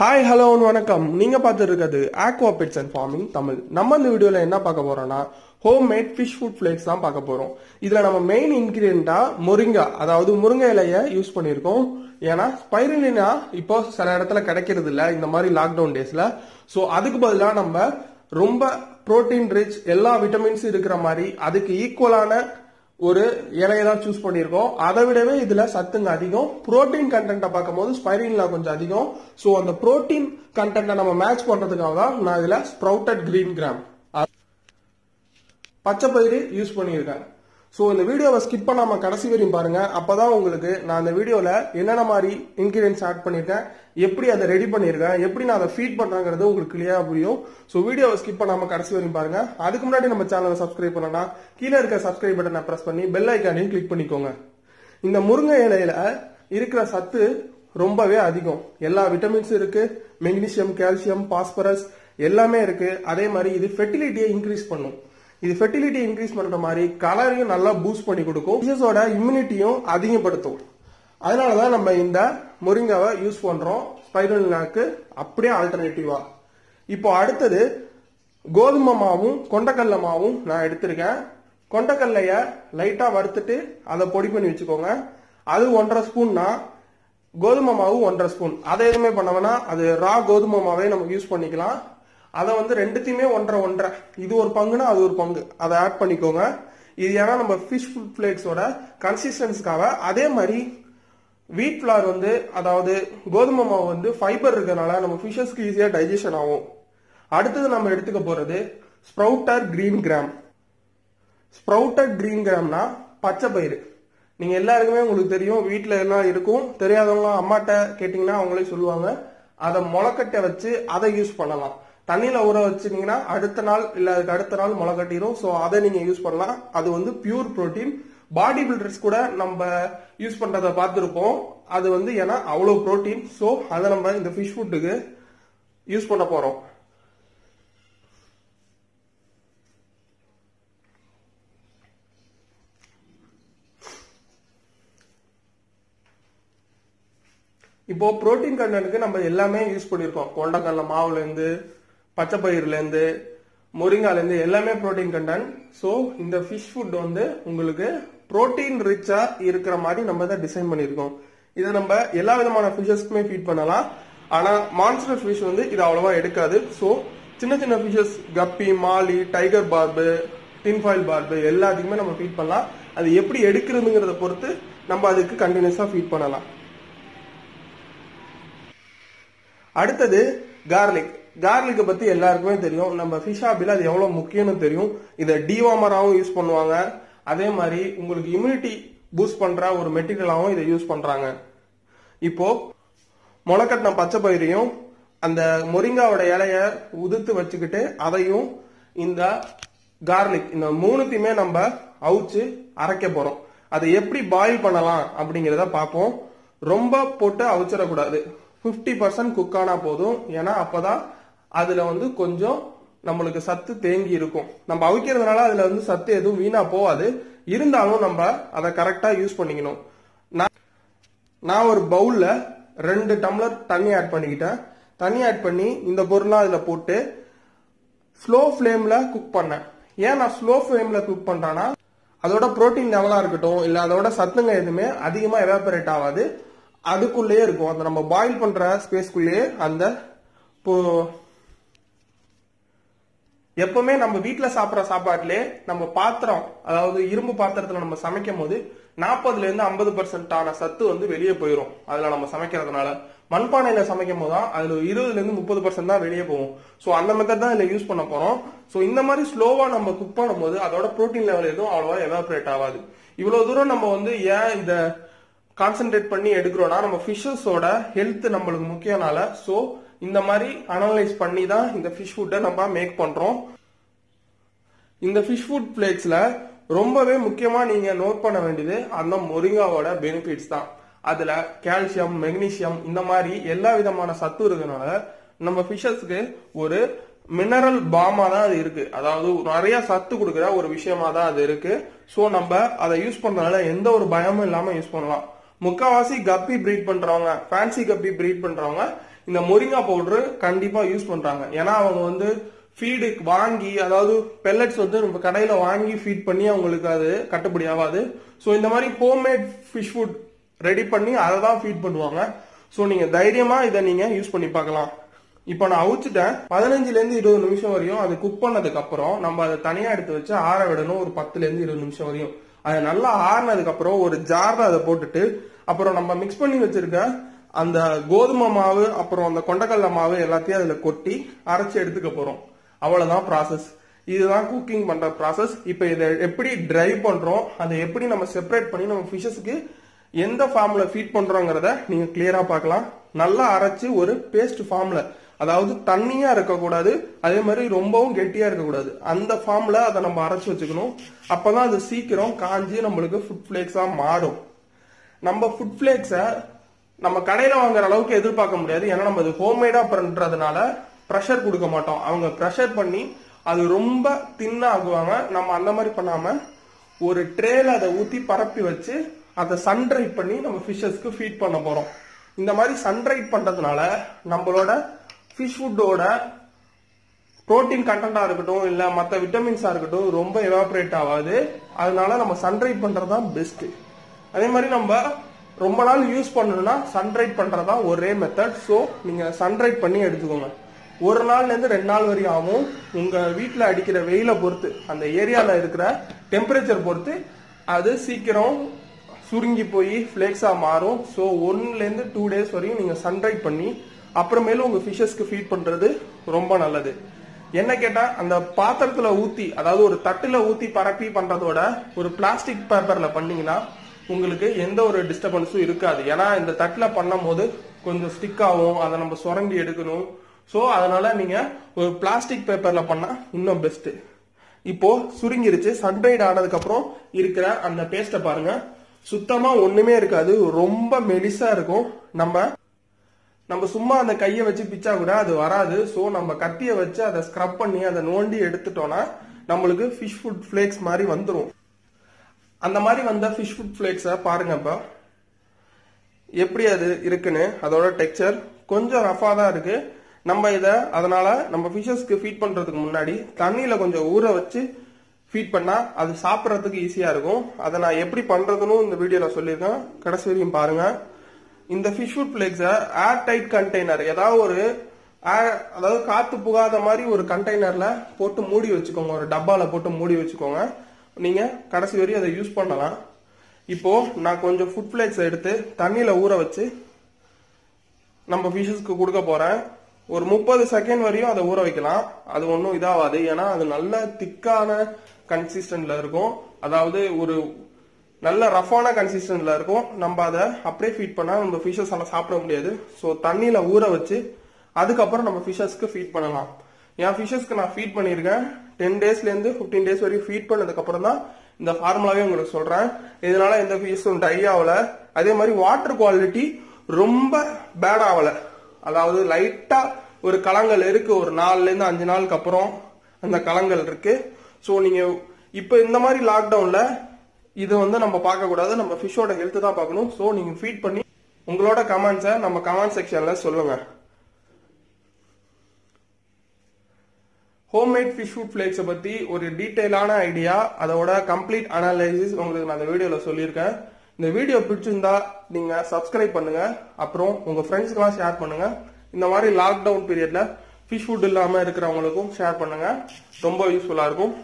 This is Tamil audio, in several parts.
ஹாய் ஹலோ வணக்கம். நீங்கள் பார்த்துட்டு இருக்கிறது aqua pets and farming Tamil. நம்ம இந்த வீடியோவில் என்ன பார்க்க போகிறோம்னா home made fish food flakes தான் பார்க்க போகிறோம் இதில் நம்ம மெயின் இன்கிரியண்டா முருங்கை அதாவது முருங்கை இலையை யூஸ் பண்ணியிருக்கோம். ஏன்னா ஸ்பைரலினா இப்போ சில இடத்துல கிடைக்கிறது இல்லை இந்த மாதிரி லாக்டவுன் டேஸில் ஸோ அதுக்கு பதிலாக நம்ம ரொம்ப புரோட்டீன் ரிச் எல்லா விட்டமின்ஸும் இருக்கிற மாதிரி அதுக்கு ஈக்குவலான ஒரு இலையை தான் சூஸ் பண்ணியிருக்கோம். அதை விடவே இதுல சத்துங்க அதிகம். புரோட்டீன் கண்டென்ட்டை பார்க்கும்போது ஸ்பைரின்ல கொஞ்சம் அதிகம். ஸோ அந்த புரோட்டீன் கண்டென்ட்டை நம்ம மேட்ச் பண்றதுக்காக தான் நான் இதுல ஸ்ப்ரவுட்டட் கிரீன் கிராம் பச்சை பயிறு யூஸ் பண்ணியிருக்கேன். ஸோ இந்த வீடியோவை ஸ்கிப் பண்ணாமல் கடைசி வரையும் பாருங்க. அப்போதான் உங்களுக்கு நான் இந்த வீடியோவில் என்னென்ன மாதிரி இன்கிரியன்ஸ் ஆட் பண்ணியிருக்கேன். எப்படி அதை ரெடி பண்ணியிருக்கேன் எப்படி நான் அதை ஃபீட் பண்றேங்கிறது உங்களுக்கு கிளியராக புரியும். ஸோ வீடியோவை ஸ்கிப் பண்ணாமல் கடைசி வரையும் பாருங்க. அதுக்கு முன்னாடி நம்ம சேனலை சப்ஸ்கிரைப் பண்ணனா கீழே இருக்க சப்ஸ்கிரைப் பட்டனை ப்ரெஸ் பண்ணி பெல் ஐக்கானையும் கிளிக் பண்ணிக்கோங்க. இந்த முருங்கை இலையில இருக்கிற சத்து ரொம்பவே அதிகம். எல்லா விட்டமின்ஸும் இருக்கு. மெக்னீசியம் கால்சியம் பாஸ்பரஸ் எல்லாமே இருக்கு. அதே மாதிரி இது ஃபெர்டிலிட்டியை இன்க்ரீஸ் பண்ணும். இது ஃபெர்டிலிட்டி இன்க்ரீஸ் பண்ற மாதிரி கலரையும் நல்லா பூஸ்ட் பண்ணி கொடுக்கும். ஃபிஷஸோட இம்யூனிட்டியும் அதிகப்படுத்தும். அதனால தான் நம்ம இந்த முருங்காவை யூஸ் பண்ணுறோம் ஸ்பைரல் நாக்கு அப்படியே ஆல்டர்னேட்டிவாக இப்போ அடுத்தது கோதுமை மாவும் கொண்டக்கடல மாவும் நான் எடுத்திருக்கேன். கொண்டக்கடலைய லைட்டாக வறுத்துட்டு அதை பொடி பண்ணி வச்சுக்கோங்க. அது ஒன்றரை ஸ்பூன்னா கோதுமை மாவு ஒன்றரை ஸ்பூன் அதை எதுவுமே பண்ணவனா அது ரா கோதுமை மாவே நம்ம யூஸ் பண்ணிக்கலாம். அதை வந்து ரெண்டுத்தையுமே ஒன்றரை ஒன்றரை. இது ஒரு பங்குனா அது ஒரு பங்கு. அதை ஆட் பண்ணிக்கோங்க. இது ஏன்னா நம்ம ஃபிஷ் ஃபுட் ஃபிளேக்ஸோட கன்சிஸ்டன்ஸ்க்காக அதே மாதிரி வீட் ஃபிளார் வந்து அதாவது கோதுமை மாவு வந்து ஃபைபர் இருக்கிறதுனால நம்ம ஃபிஷஸ்க்கு ஈஸியாக டைஜஷன் ஆகும். அடுத்தது நம்ம எடுத்துக்க போகிறது sprouted green gram sprouted green கிராம்னா பச்சை பயிறு. நீங்கள் எல்லாருக்குமே உங்களுக்கு தெரியும் வீட்டில் எல்லாம் இருக்கும். தெரியாதவங்க அம்மாட்ட கேட்டிங்கன்னா அவங்களே சொல்லுவாங்க. அதை முளைக்கட்டை வச்சு அதை யூஸ் பண்ணலாம். தண்ணியில் ஊற வச்சிருந்தீங்கன்னா அடுத்த நாள் இல்லை அதுக்கு அடுத்த நாள் முளைக்கட்டிடும் ஸோ அதை நீங்கள் யூஸ் பண்ணலாம். அது வந்து பியூர் ப்ரோட்டீன் பாடி பில்டர்ஸ் கூட நம்ம யூஸ் பண்றதை பார்த்துருப்போம். அது வந்து ஏன்னா அவ்வளோ புரோட்டீன் ஸோ அதை நம்ம இந்த ஃபிஷ் ஃபுட்டுக்கு யூஸ் பண்ண போறோம். இப்போ புரோட்டீன் கண்டனுக்கு நம்ம எல்லாமே யூஸ் பண்ணியிருக்கோம் கொண்டக்கடலை மாவுலேருந்து பச்சை பயிர்லேருந்து முருங்காலேருந்து எல்லாமே புரோட்டீன் கண்டன் ஸோ இந்த ஃபிஷ் ஃபுட் வந்து உங்களுக்கு புரோட்டீன் ரிச்சா இருக்கிற மாதிரி நம்ம இதை டிசைன் பண்ணியிருக்கோம். இதை நம்ம எல்லா விதமான ஃபிஷஸ்க்குமே ஃபீட் பண்ணலாம். ஆனால் மான்ஸ்டர் ஃபிஷ் வந்து இது அவ்வளோவா எடுக்காது. ஸோ சின்ன சின்ன fishes guppy molly tiger barb tinfoil barb எல்லாத்துக்குமே நம்ம ஃபீட் பண்ணலாம். அது எப்படி எடுக்கிறதுங்கிறத பொறுத்து நம்ம அதுக்கு கண்டினியூஸாக ஃபீட் பண்ணலாம். அடுத்தது கார்லிக் கார்லிக்கை பற்றி எல்லாருக்குமே தெரியும். நம்ம ஃபிஷ் ஆப்பில் அது எவ்வளோ முக்கியம்னு தெரியும். இதை டிவாமராகவும் யூஸ் பண்ணுவாங்க. அதே மாதிரி உங்களுக்கு இம்யூனிட்டி பூஸ்ட் பண்ற ஒரு மெட்டீரியலாகவும் இதை யூஸ் பண்றாங்க. இப்போ முளைக்கட்டின பச்சை பயிரையும் அந்த மொரிங்காவோட இலைய உதிர்த்து வச்சுக்கிட்டு அதையும் இந்த கார்லிக் இந்த மூணுத்தையுமே நம்ம அவிச்சு அரைக்க போறோம். அதை எப்படி பாயில் பண்ணலாம் அப்படிங்கிறத பார்ப்போம். ரொம்ப போட்டு அவிச்சிடக்கூடாது. ஃபிஃப்டி பர்சன்ட் குக் ஆனா போதும். ஏன்னா அப்பதான் அதுல வந்து கொஞ்சம் நம்மளுக்கு சத்து தேங்கி இருக்கும். நம்ம அவிக்கிறதுனால அதுல வந்து சத்து எதுவும் வீணா போகாது. இருந்தாலும் நம்ம அதை கரெக்டா யூஸ் பண்ணிக்கணும். நான் நான் ஒரு பவுல்ல ரெண்டு டம்ளர் தண்ணி ஆட் பண்ணிக்கிட்டேன். தண்ணி ஆட் பண்ணி இந்த பொருள்லாம் அதுல போட்டு ஸ்லோ ஃப்ளேம்ல குக் பண்ணேன். ஏன் நான் ஸ்லோ ஃப்ளேம்ல குக் பண்றேன்னா அதோட புரோட்டீன் லெவலா இருக்கட்டும் இல்ல அதோட சத்துங்க எதுவுமே அதிகமா எவாபரேட் ஆகாது. அதுக்குள்ளேயே இருக்கும். அந்த நம்ம பாயில் பண்ற ஸ்பேஸ்க்குள்ளேயே அந்த எப்பவுமே நம்ம வீட்டுல சாப்பிட்ற சாப்பாட்டுலயே நம்ம பாத்திரம் அதாவது இரும்பு பாத்திரத்துல நம்ம சமைக்கும் போது நாற்பதுல இருந்து ஐம்பது பர்சன்ட் ஆன சத்து வந்து வெளியே போயிடும் அதுல நம்ம சமைக்கிறதுனால. மண்பானையில சமைக்கும் போது தான் அதுல இருபதுல இருந்து முப்பது பர்சன்ட் தான் வெளியே போகும். ஸோ அந்த மெத்தட் தான் இதுல யூஸ் பண்ண போறோம். ஸோ இந்த மாதிரி ஸ்லோவா நம்ம குக் பண்ணும்போது அதோட ப்ரோட்டீன் லெவல் எதுவும் அவ்வளவா எவாபரேட் ஆகாது. இவ்வளவு தூரம் நம்ம வந்து ஏன் இதை கான்சென்ட்ரேட் பண்ணி எடுக்கிறோம்னா நம்ம ஃபிஷஸோட ஹெல்த் நம்மளுக்கு முக்கியனால ஸோ இந்த மாதிரி அனலைஸ் பண்ணி தான் இந்த ஃபிஷ் ஃபுட்டை நம்ம மேக் பண்ணுறோம் இந்த ஃபிஷ் ஃபுட் பிளேட்ஸில் ரொம்பவே முக்கியமாக நீங்கள் நோட் பண்ண வேண்டியது அந்த முருங்காவோட பெனிஃபிட்ஸ் தான். அதில் கால்சியம் மெக்னீசியம் இந்த மாதிரி எல்லா விதமான சத்து இருக்கிறதுனால நம்ம ஃபிஷஸ்க்கு ஒரு மினரல் பாமா தான் அது இருக்கு. அதாவது நிறைய சத்து கொடுக்குற ஒரு விஷயமா தான் அது இருக்கு. ஸோ நம்ம அதை யூஸ் பண்றதுனால எந்த ஒரு பயமும் இல்லாமல் யூஸ் பண்ணலாம். முக்காவாசி கப்பி ப்ரீட் பண்றவங்க ஃபேன்சி கப்பி ப்ரீட் பண்றவங்க இந்த மொரிங்கா பவுடர் கண்டிப்பா யூஸ் பண்றாங்க. ஏன்னா அவங்க வந்து ஃபீடு வாங்கி அதாவது பெல்லட்ஸ் வந்து நம்ம கடையில வாங்கி ஃபீட் பண்ணி அவங்களுக்கு அது கட்டுப்படி ஆகாது. ஸோ இந்த மாதிரி ஹோம்மேட் ஃபிஷ் ஃபுட் ரெடி பண்ணி அதை தான் ஃபீட் பண்ணுவாங்க. ஸோ நீங்க தைரியமா இதை நீங்க யூஸ் பண்ணி பார்க்கலாம். இப்போ நான் அவிச்சிட்டேன். பதினஞ்சுல இருந்து இருபது நிமிஷம் வரையும் அது குக் பண்ணதுக்கு அப்புறம் நம்ம அதை தனியா எடுத்து வச்சு ஆற விடணும். ஒரு பத்துல இருந்து இருபது நிமிஷம் வரையும். அது நல்லா ஆறினதுக்கு அப்புறம் ஒரு ஜார்ல அதை போட்டுட்டு அப்புறம் நம்ம மிக்ஸ் பண்ணி வச்சிருக்க அந்த கோதுமை மாவு அப்புறம் அந்த கொண்டக்கடலை மாவு எல்லாத்தையும் அதில் கொட்டி அரைச்சி எடுத்துக்க போகிறோம் அவ்வளோதான் ப்ராசஸ் இதுதான் குக்கிங் பண்ணுற ப்ராசஸ் இப்போ இதை எப்படி ட்ரை பண்ணுறோம் அதை எப்படி நம்ம செப்பரேட் பண்ணி நம்ம ஃபிஷஸ்க்கு எந்த ஃபார்மில் ஃபீட் பண்ணுறோங்கிறத நீங்கள் கிளியராக பார்க்கலாம். நல்லா அரைச்சி ஒரு பேஸ்ட் ஃபார்மில் அதாவது தண்ணியாக இருக்கக்கூடாது அதே மாதிரி ரொம்பவும் கெட்டியாக இருக்கக்கூடாது. அந்த ஃபார்மில் அதை நம்ம அரைச்சு வச்சுக்கணும். அப்போ தான் அது சீக்கிரம் காஞ்சி நம்மளுக்கு ஃபுட் ஃப்ளேக்ஸாக மாறும். நம்ம ஃபுட் ஃப்ளேக்ஸை நம்ம கடையில வாங்குற அளவுக்கு எதிர்பார்க்க முடியாது. ஏன்னா நம்ம அது ஹோம்மேடா பண்றதுனால ப்ரெஷர் கொடுக்க மாட்டோம். அவங்க ப்ரெஷர் பண்ணி அது ரொம்ப தின்னா ஆகுவாங்க. நம்ம அந்த மாதிரி பண்ணாம ஒரு ட்ரேல அதை ஊத்தி பரப்பி வச்சு அதை சன்ரைட் பண்ணி நம்ம ஃபிஷ்ஷஸ்க்கு ஃபீட் பண்ண போறோம். இந்த மாதிரி சன்ரைட் பண்றதுனால நம்மளோட ஃபிஷ் ஃபுட்டோட புரோட்டீன் கண்டென்ட்டா இருக்கட்டும் இல்ல மற்ற விட்டமின்ஸா இருக்கட்டும் ரொம்ப எவாபரேட் ஆகாது. அதனால நம்ம சன்ரைட் பண்றது தான் பெஸ்ட் அதே மாதிரி நம்ம ரொம்ப நாள் யூஸ் பண்ணணும்னா சன்ரைட் பண்றதா ஒரே மெத்தட் ஸோ நீங்க சன்ரைட் பண்ணி எடுத்துக்கோங்க. ஒரு நாள்லேருந்து ரெண்டு நாள் வரையும் ஆகும் உங்கள் வீட்டில் அடிக்கிற வெயில பொறுத்து அந்த ஏரியாவில் இருக்கிற டெம்பரேச்சர் பொறுத்து அது சீக்கிரம் சுருங்கி போய் ஃப்ளேக்ஸாக மாறும். ஸோ ஒன்லேருந்து டூ டேஸ் வரையும் நீங்கள் சன்ரைட் பண்ணி அப்புறமேலும் உங்கள் ஃபிஷஸ்க்கு ஃபீட் பண்ணுறது ரொம்ப நல்லது. என்ன கேட்டால் அந்த பாத்திரத்தில் ஊற்றி அதாவது ஒரு தட்டில் ஊற்றி பரப்பி பண்ணுறதோட ஒரு பிளாஸ்டிக் பேப்பரில் பண்ணீங்கன்னா உங்களுக்கு எந்த ஒரு டிஸ்டர்பன்ஸும் இருக்காது. ஏன்னா இந்த தட்டில் பண்ணும் போது கொஞ்சம் ஸ்டிக் ஆகும். அதை நம்ம சுரண்டி எடுக்கணும். ஸோ அதனால நீங்க ஒரு பிளாஸ்டிக் பேப்பர்ல பண்ணா இன்னும் பெஸ்ட் இப்போ சுருங்கிருச்சு. சன்ரைட் ஆனதுக்கு அப்புறம் இருக்கிற அந்த பேஸ்ட்டை பாருங்க. சுத்தமா ஒண்ணுமே இருக்காது. ரொம்ப மெலிசா இருக்கும். நம்ம நம்ம சும்மா அந்த கையை வச்சு பிச்சா கூட அது வராது. ஸோ நம்ம கத்தியை வச்சு அதை ஸ்க்ரப் பண்ணி அதை நோண்டி எடுத்துட்டோம்னா நம்மளுக்கு ஃபிஷ் ஃபுட் ஃபிளேக்ஸ் மாதிரி வந்துடும் அந்த மாதிரி வந்த ஃபிஷ் ஃபுட் ஃப்ளேக்ஸை பாருங்கப்பா எப்படி அது இருக்குன்னு அதோட டெக்ஸ்சர் கொஞ்சம் ரஃபாக தான் இருக்குது நம்ம இதை அதனால் நம்ம ஃபிஷஸ்க்கு ஃபீட் பண்ணுறதுக்கு முன்னாடி தண்ணியில் கொஞ்சம் ஊற வச்சு ஃபீட் பண்ணால் அது சாப்பிட்றதுக்கு ஈஸியாக இருக்கும். அதை நான் எப்படி பண்ணுறதுன்னு இந்த வீடியோவில் சொல்லியிருக்கேன். கடைசி வரையும் பாருங்கள் இந்த ஃபிஷ் ஃபுட் ஃப்ளேக்ஸை ஏர் டைட் கண்டெய்னர் ஏதாவது ஒரு air- அதாவது காற்று புகாத மாதிரி ஒரு கண்டெய்னரில் போட்டு மூடி வச்சுக்கோங்க. ஒரு டப்பாவில் போட்டு மூடி வச்சுக்கோங்க. நீங்கள் கடைசி வரையும் அதை யூஸ் பண்ணலாம். இப்போது நான் கொஞ்சம் ஃபுட் ஃபிளேக்ஸ் எடுத்து தண்ணியில் ஊற வச்சு நம்ம ஃபிஷஸ்க்கு கொடுக்க போகிறேன் ஒரு முப்பது செகண்ட் வரையும் அதை ஊற வைக்கலாம். அது ஒன்றும் இதாகாது ஏன்னா அது நல்ல திக்கான கன்சிஸ்டன்ட்ல இருக்கும். அதாவது ஒரு நல்ல ரஃபான கன்சிஸ்டன்ட்ல இருக்கும். நம்ம அதை அப்படியே ஃபீட் பண்ணால் நம்ம ஃபிஷஸ் எல்லாம் சாப்பிட முடியாது. ஸோ தண்ணியில் ஊற வச்சு அதுக்கப்புறம் நம்ம ஃபிஷஸ்க்கு ஃபீட் பண்ணலாம். என் ஃபிஷஸ்க்கு நான் ஃபீட் பண்ணியிருக்கேன். டென் டேஸ்லேருந்து ஃபிஃப்டீன் டேஸ் வரையும் ஃபீட் பண்ணதுக்கப்புறம் தான் இந்த ஃபார்முலாவே உங்களுக்கு சொல்கிறேன் இதனால எந்த ஃபீஸும் டை ஆகல. அதே மாதிரி வாட்டர் குவாலிட்டி ரொம்ப பேட் ஆகலை. அதாவது லைட்டாக ஒரு களங்கள் இருக்குது ஒரு நாலுலேருந்து அஞ்சு நாளுக்கு அப்புறம் அந்த களங்கள் இருக்குது ஸோ நீங்கள் இப்போ இந்த மாதிரி லாக்டவுனில் இது வந்து நம்ம பார்க்கக்கூடாது. நம்ம ஃபிஷ்ஷோட ஹெல்த்து தான் பார்க்கணும். ஸோ நீங்கள் ஃபீட் பண்ணி உங்களோட கமெண்ட்ஸை நம்ம கமெண்ட் செக்ஷனில் சொல்லுங்கள் ஹோம்மேட் ஃபிஷ் ஃபுட் ஃபிளேக்ஸை பற்றி ஒரு டீட்டெயிலான ஐடியா. அதோட கம்ப்ளீட் அனாலிசிஸ் உங்களுக்கு நான் அந்த வீடியோவில் சொல்லியிருக்கேன். இந்த வீடியோ பிடிச்சிருந்தா நீங்கள் சப்ஸ்கிரைப் பண்ணுங்கள் அப்புறம் உங்கள் ஃப்ரெண்ட்ஸ்க்கெலாம் ஷேர் பண்ணுங்கள் இந்த மாதிரி லாக்டவுன் பீரியடில் ஃபிஷ் ஃபுட் இல்லாமல் இருக்கிறவங்களுக்கும் ஷேர் பண்ணுங்கள் ரொம்ப யூஸ்ஃபுல்லாக இருக்கும்.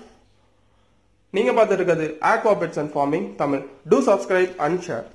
நீங்கள் பார்த்துட்டு இருக்கிறது aqua pets and farming Tamil. Do subscribe and share